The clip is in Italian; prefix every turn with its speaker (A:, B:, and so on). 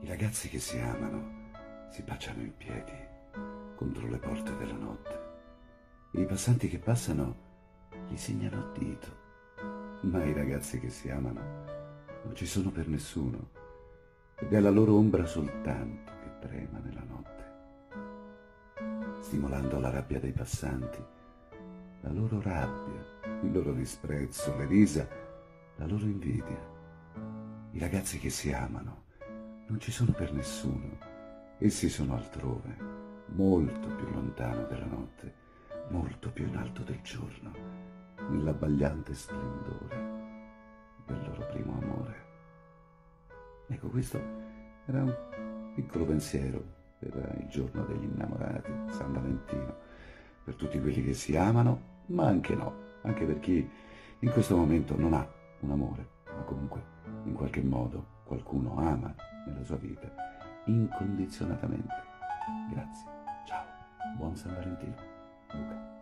A: I ragazzi che si amano si baciano in piedi contro le porte della notte. I passanti che passano gli segnano a dito, ma i ragazzi che si amano non ci sono per nessuno ed è la loro ombra soltanto che trema nella notte, stimolando la rabbia dei passanti, la loro rabbia, il loro disprezzo, le risa, la loro invidia. I ragazzi che si amano non ci sono per nessuno, essi sono altrove, molto più lontano della notte, molto più in alto del giorno, nell'abbagliante splendore del loro primo amore. Ecco, questo era un piccolo pensiero per il giorno degli innamorati, San Valentino, per tutti quelli che si amano, ma anche no, anche per chi in questo momento non ha un amore, ma comunque in qualche modo qualcuno ama nella sua vita incondizionatamente. Grazie, ciao, buon San Valentino, Luca.